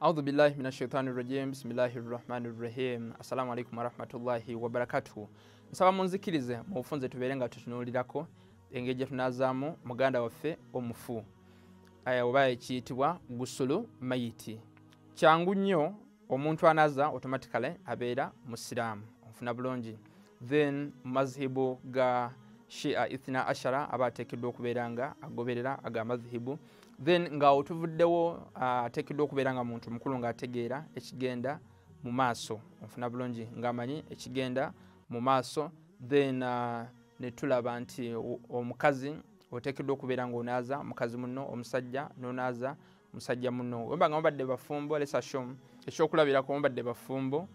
audhu billahi min ashaitani rajim. Bisimillahi rrahmani rrahim assalamu alaikum warahmatullahi wabarakatuhu nsaba munzikirize mubufunze tubeere nga tutunulirako engeri gyetunazaamu muganda waffe omufu oba ekiyitibwa gusulu mayiti. Kyangu nnyo omuntu anaza automatically abeera musiraamu onfuna bulungi. Then mumazihibu ga shia ithna ashara aba ateekeddwa okubeera nga agoberera aga mazihibu then ngaawo tuvuddewo ateekeddwa okubeera nga muntu mukulu ngaategeera ekigenda mu maaso. Onfuna bulungi ngaamanyi ekigenda mu maaso. Then uh, netulaba nti omukazi oteekeddwa okubeera nga onaaza mukazi muno omusajja nonaaza musajja muno wemba nga mubadde bafumbo lesashom ekyokulabirako mubadde bafumbo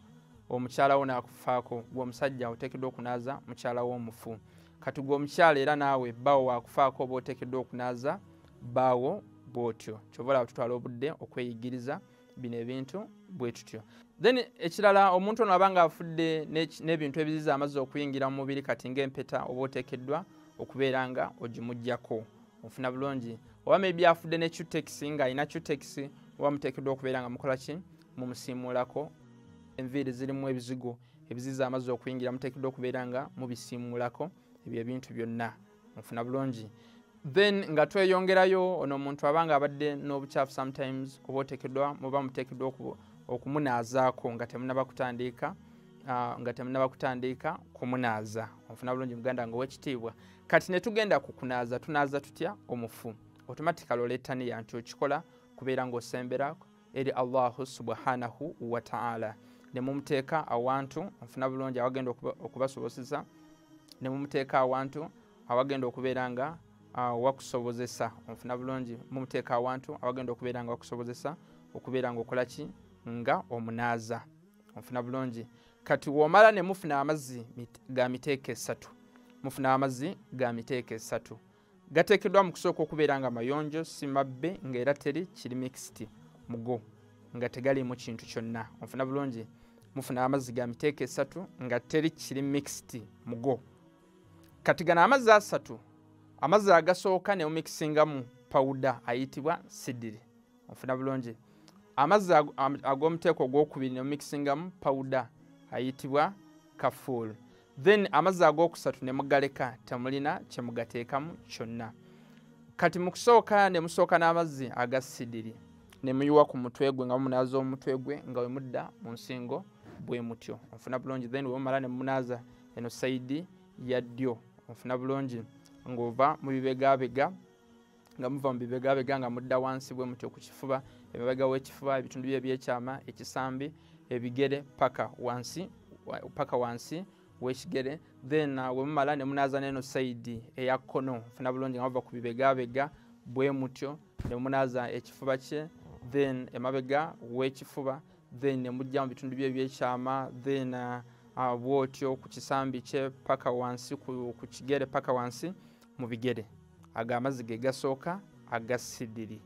omukyalawo nakufaako gwe omusajja oteekeddwa okunaaza mukyalawo omufu kati gwe omukyala era naawe bawo wakufaako oba oteekeddwa okunaaza baawo bwotyo. Kyova olaba tutwala obudde okweyigiriza bino ebintu bwe tutyo. Then ekirala omuntu ono aba nga afudde n'ebintu ebiziza amazzi okuyingira mu mubiri kati ngaempeta oba oteekeddwa okubeera nga ogimugjako ofuna bulungi? Oba maybe afudde ne cutex ng'alina cutex oba muteekeddwa okubeera nga mukolaki mumusiimulako. Enviiri zirimu ebizigo ebiziza amazzi okuyingira muteekeddwa okubeera nga mubisiimulako ebyo ebintu byonna ofuna bulungi. Then nga tweyongerayo ono omuntu abanga abadde n'obukyafu sometimes oba oteekeddwa muba muteekeddwa okumunaazaako nga temunaba kutandiika nga temunaba kutandiika kumunaaza. Ofuna bulungi muganda nga owekitiibwa. Kati netugenda kukunaaza tunaaza tutya? Omufu. Automatically oleetaniya nti okikola kubeera ngaosembera eri allahu subhanahu wataala nemumuteeka awantu ofuna bulungi awagenda okubasobozesa nemumuteeka awantu awagenda okubeera nga uh, wakusobozesa. Onfuna bulungi mumuteeka awantu awagenda okubeera nga wakusobozesa okubeera nga okolaki nga omunaaza. Onfuna bulungi. Kati womala nemufuna amazzi ga miteeka esatu mufuna amazzi ga miteeka esatu gateekeddwa mu kusooka okubeera nga mayonjo si mabbe ngaera teri kiri mixed mugo nga tegaliimu kintu kyonna. Onfuna bulungi. Mufuna amazzi ga miteeka esatu nga teri kiri mixed mugo kati gano amazzi asatu amazzi agasooka nemumikisingamu pawuda ayitibwa sidiri. Onfuna bulungi. Amazzi ag'omuteeko ogwokubiri nemumikisingamu pawuda ayitibwa kafuul then amazzi ag'okusatu nemugaleka temulina kyemugateekamu kyonna. Kati mukusooka nemusooka n'amazzi aga sidiri nemuyiwa ku mutwe gwe nga mumunaaza omutwe gwe nga wemudda mu nsingo bwe mutyo. Onfuna bulungi. Then wemumala nemunaaza eno saidi ya ddyo onfuna bulungi ngaova mubibegabega nga muva mubibegabega nga mudda wansi bwe mutyo ku kifuba emabega w'ekifuba ebitundu bye ebyekyama ekisambi ebigere paka wansi paka wansi wekigere then uh, wemumala nemunaaza neno saidi eya kkono funa bulungi nga muva ku bibegabega bwe mutyo nemunaaza ekifuba kye then emabega w'ekifuba then nemujja mu bitundu bye ebyekyama then uh, bwotyo ku kisambi kye paka wansi ku, kigere paka wansi mu bigere. Ago amazzi ge gasooka aga sidiri.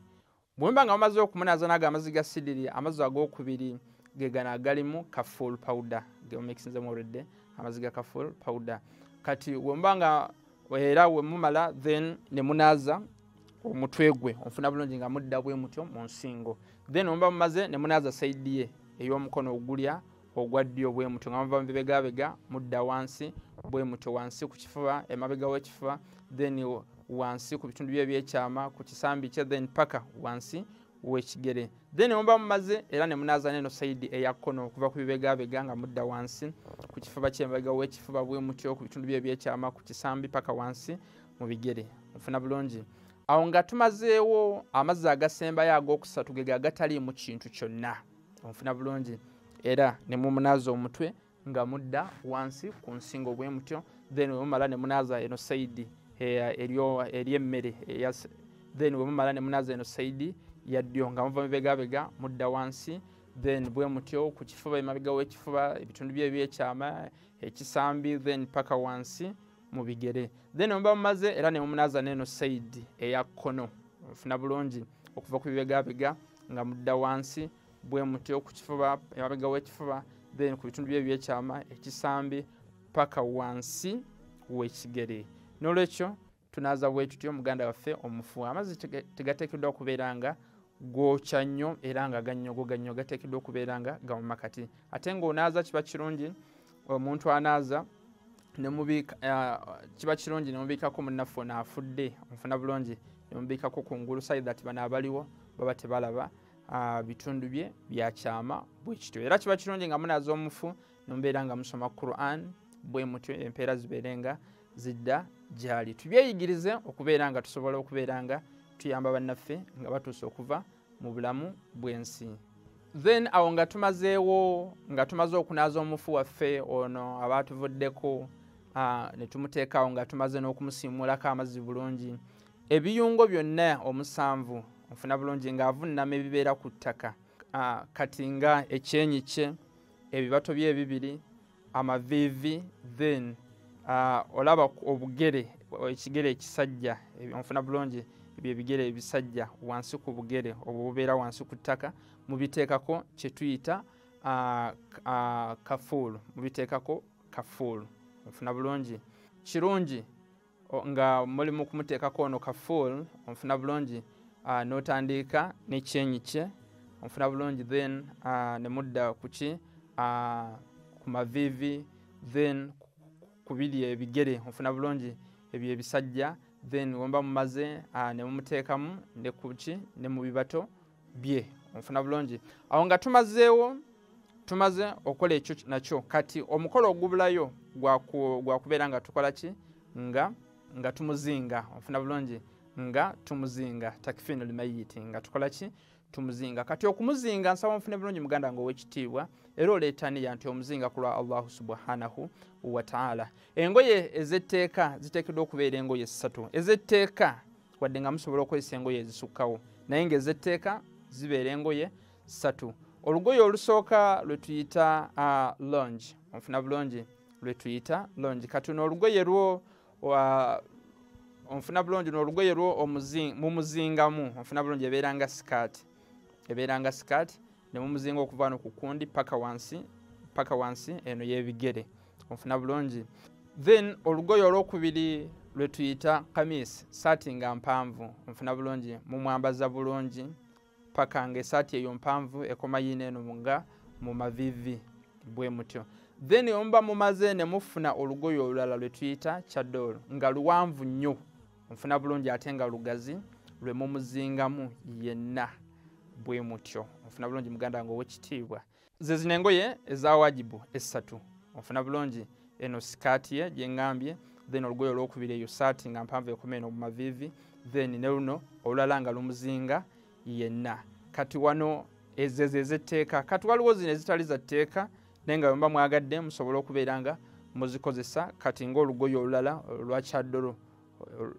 Bwemba nga mumaze okumunaaza nago amazzi ga sidiri amazzi agokubiri ge gano agalimu kafuul powder. Gemumikisinzemu olwedde amazzi ga kafuul powder. Kati wemba nga era wemumala then nemunaaza omutwe gwe onfuna bulungi nga mudda bwe mutyo mu nsingo. Then wemba mumaze nemunaaza saidi ye ey'omukono ogulya ogwa ddyo bwe mutyo nga muva mubibegabega mudda wansi bwe mutyo wansi ku kifuba emabega w'ekifuba then wansi ku bitundu bye ebyekyama ku kisambi kye then paka wansi wekigere. Then muba mumaze era nemunaaza neno saidi eya kkono okuva ku bibegabega nga mudda wansi ku kifuba kyemabega w'ekifuba bwe mutyo ku bitundu bye ebyekyama ku kisambi paka wansi mu bigere. Nfuna bulungi. Awo nga tumazeewo amazzi agasembayo ag'okusatu ge gagataliimu kintu kyonna. Onfuna bulungi era nemumunaaza omutwe nga mudda wansi ku nsingo bwe mutyo then wemumala nemunaaza eno saidi eryemmere then wemumala nemunaaza eno saidi yaddyo nga muva mubegabega mudda wansi then bwe mutyo ku kifuba emabega w'ekifuba ebitundu bye ebyekyama ekisambi then paka wansi mu bigere. Then muba mumaze era nemumunaaza neno saidi eya kkono ofuna bulungi okuva ku bibegabega nga mudda wansi bwe mutyo ku kifuba emabega w'ekifuba then ku bitundu bye ebyekyama ekisambi paka wansi wekigere. Nolwekyo tunaza bwe tutyo muganda waffe omufu amazzi tegateekeddwa okubeera nga gwokya nnyo era nga gannyogoga nnyo gateekeddwa okubeera nga gamumakati ate ng'onaaza kiba kirungi omuntu anaaza kiba kirungi nemubiikako munnaffe ono afudde omufuna bulungi nemubiikako kungulu side that bano abaliwo baba tebalaba bitundu bye byakyama bwe kityo. Era kiba kirungi nga munaaza omufu nemubeera nga musoma quran bwe mutyo empeera zibeere nga zidda gyali. Tubyeyigirize okubeera nga tusobola okubeera nga tuyamba bannaffe nga batuuse okuva mu bulamu bw'ensi. Then awo nga tumazeewo nga tumaze okunaaza omufu waffe ono aba atuvuddeko ah, ne tumuteekaawo nga tumaze n'okumusiimulako amazzi bulungi. Ebiyungo byonna omusanvu ofuna bulungi ng'avunnama ebibeera ku ttaka. Ah, kati nga ekyenyi kye ebibato bye ebibiri amaviivi then ah, olaba obugere ekigere ekisajja onfuna bulungi ebyo ebigere ebisajja wansi ku bugere obwo bubeera wansi ku ttaka mubiteekako kye tuyita ah, kafuulu mubiteekako kafuulu onfuna bulungi. Kirungi nga muli mu kumuteekako ono kafuulu onfuna bulungi ah, n'otandika n'ekyenyi kye onfuna bulungi then ah, ne mudda ku ki? Ah, ku maviivi then ku biri ebigere. Onfuna bulungi ebyo ebisajja then wemba mumaze ne mumuteekamu ne ku ki? Ne mu bibato bye. Onfuna bulungi. Awo nga tumazeewo tumaze okukola ekyo nakyo? Kati omukolo ogubulayo gwa ku- gwa kubeera nga tukola ki? Nga nga tumuzinga. Onfuna bulungi nga tumuzinga takfinu limayiti nga tukola ki? Tumuzinga. Kati okumuzinga nsaba nfune bulungi muganda nga owekitiibwa era oleetaniya nti omuzinga ku lwa allahu subhanahu wataala engoye ez'etteeka ziteekeddwa okubeera engoye ssatu. Ez'etteeka wadde nga musobola okukozesa engoye ezisukkawo naye ngaez'etteeka zibeera engoye ssatu. Olugoye olusooka lwe tuyita longe onfuna bulungi? Lwe tuyita longe kati no olugoye lwo onfuna bulungi n'olugoye lwo mumuzingamu onfuna bulungi ebeera nga sikaati. Ebeera nga sikaati ne mumuzinga okuva no ku kundi paka wansi paka wansi eno y'ebigere. Onfuna bulungi. Then olugoye olwokubiri lwe tuyita kamisi saati nga mpanvu. Onfuna bulungi. Mumwambaza bulungi paka nga esaati eyo mpanvu ekoma yiina eno nga mu mavivi. Bwe mutyo. Then omuba mumaze ne mufuna olugoye olulala lwe tuyita kyadoolo nga luwanvu nnyo nfuna bulungi ate nga lugazi lwe mumuzingamu yenna bwe mutyo. Onfuna bulungi muganda nga owekitiibwa. Ze zino engoye eza wajibu essatu. Onfuna bulungi eno sikaati ye gyeŋŋambye then olugoye olwokubiri eyo saati nga mpanvu ekoma eno mu mavivi then ne luno olulala nga lumuzinga yenna. Kati wano ezo ze ez'etteeka kati waliwo zino ezitali za tteeka naye nga bwemuba mwagadde musobola okubeera nga muzikozesa kati ngaolugoye olulala olwa kyaddolo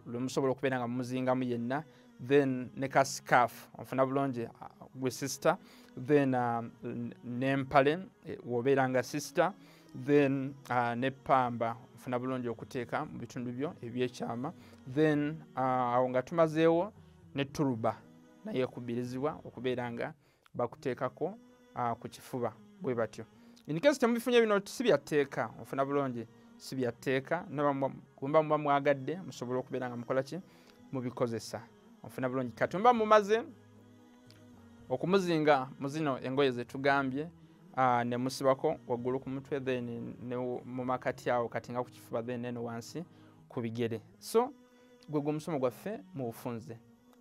lwe musobola okubeera nga mumuzingamu yenna then ne kasikaafu onfuna bulungi uh, gwe sister then uh, n'empale eh, wobeera nga sister then uh, n'epamba ofuna bulungi okuteeka mu bitundu byo ebyekyama then awo nga tumazeewo ne tuluba naye ekubirizibwa okubeera nga bakuteekako ku kifuba bwe batyo. Inkesi temubifunye bino si byatteeka ofuna bulungi si byatteeka bwemba muba mwagadde musobole okubeera nga mukola ki? Mubikozesa. Ofuna bulungi. Kati muba mumaze okumuzinga mu zino engoye zetugambye ne musibako waggulu ku mutwe then mu makati awo kati nga ku kifuba then neno wansi ku bigere. So gwe gwe omusomo gwaffe mu bufunze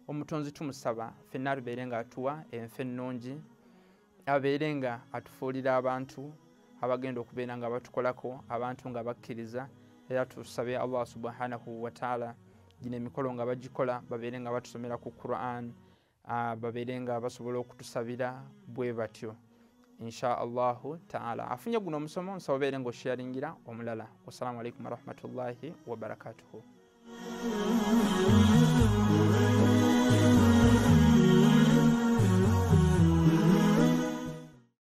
omutonzi tumusaba ffenna atubeere nga atuwa enfe ennungi abeere nga atufuulira abantu abagenda okubeera nga batukolako abantu nga bakkiriza era tusabe allah subhanahu wataala gino emikolo nga bagikola babeere nga batusomera ku quran babeere nga basobola okutusabira bwe batyo. Insha allahu taala. Afunye guno omusomo nsaba obeere nga osharingira omulala. Wassalamu alaikum warahmatullahi wabarakatuhu